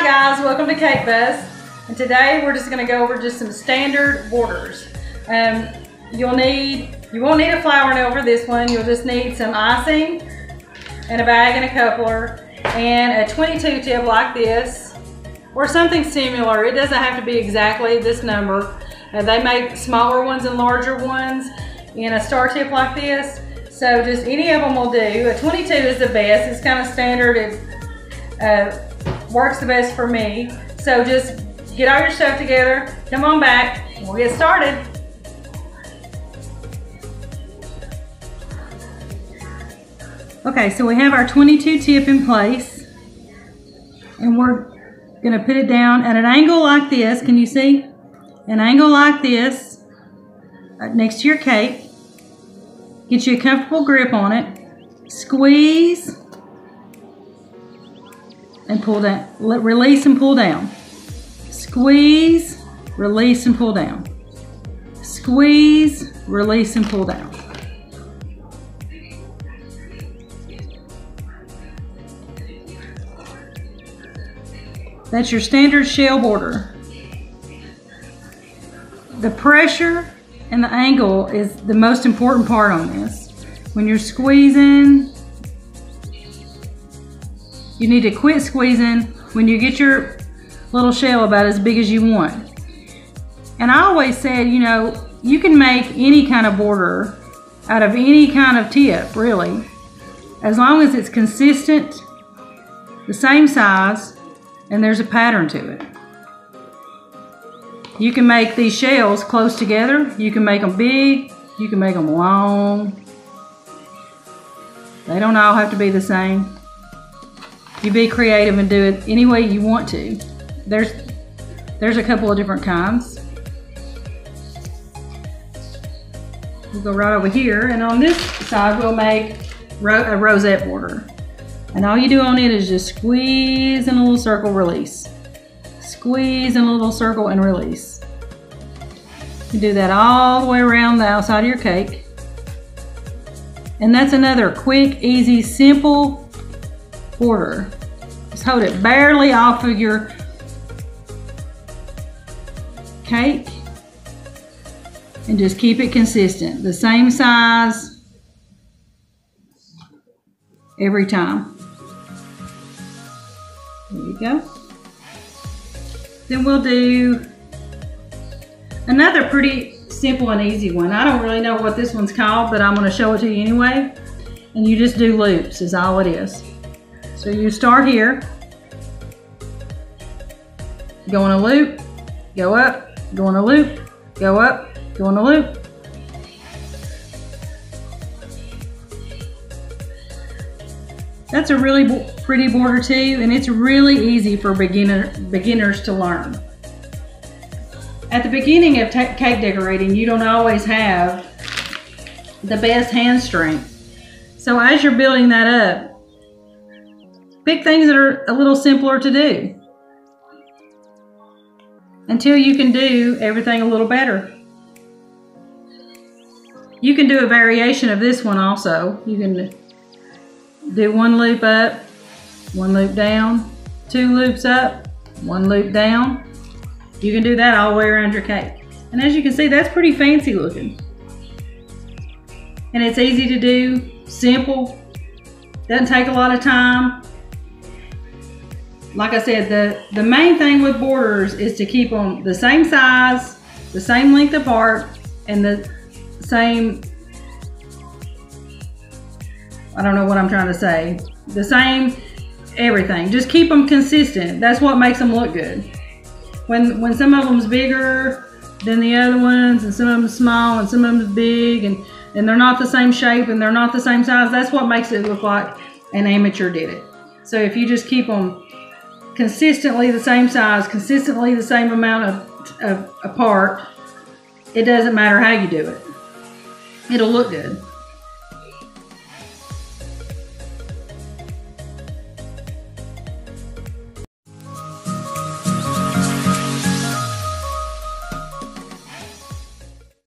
Hi guys, welcome to Cake Buzz. And today we're just gonna go over just some standard borders. Um, you'll need, you won't need a flower nail for this one. You'll just need some icing and a bag and a coupler and a 22 tip like this or something similar. It doesn't have to be exactly this number. Uh, they make smaller ones and larger ones in a star tip like this. So just any of them will do. A 22 is the best. It's kind of standard. It uh, works the best for me. So just get all your stuff together. Come on back. We'll get started. Okay, so we have our 22 tip in place. And we're to put it down at an angle like this. Can you see? An angle like this next to your cake. Get you a comfortable grip on it. Squeeze and pull down. Release and pull down. Squeeze, release and pull down. Squeeze, release and pull down. That's your standard shell border. The pressure and the angle is the most important part on this. When you're squeezing, you need to quit squeezing when you get your little shell about as big as you want. And I always said, you know, you can make any kind of border out of any kind of tip, really, as long as it's consistent, the same size, and there's a pattern to it. You can make these shells close together. You can make them big. You can make them long. They don't all have to be the same. You be creative and do it any way you want to. There's, there's a couple of different kinds. We'll go right over here, and on this side we'll make ro a rosette border. And all you do on it is just squeeze in a little circle, release. Squeeze in a little circle and release. You do that all the way around the outside of your cake. And that's another quick, easy, simple border. Just hold it barely off of your cake and just keep it consistent. The same size every time. There you go. Then we'll do another pretty simple and easy one. I don't really know what this one's called, but I'm gonna show it to you anyway. And you just do loops is all it is. So you start here, go in a loop, go up, go in a loop, go up, go in a loop. That's a really pretty border too, and it's really easy for beginner, beginners to learn. At the beginning of cake decorating, you don't always have the best hand strength. So as you're building that up, pick things that are a little simpler to do until you can do everything a little better. You can do a variation of this one also. You can do one loop up, one loop down, two loops up, one loop down. You can do that all the way around your cake. And as you can see, that's pretty fancy looking. And it's easy to do, simple, doesn't take a lot of time. Like I said, the, the main thing with borders is to keep them the same size, the same length apart, and the same I don't know what I'm trying to say. The same everything. Just keep them consistent. That's what makes them look good. When when some of them's bigger than the other ones, and some of them's small, and some of them's big, and and they're not the same shape, and they're not the same size. That's what makes it look like an amateur did it. So if you just keep them consistently the same size, consistently the same amount of, of apart, it doesn't matter how you do it. It'll look good.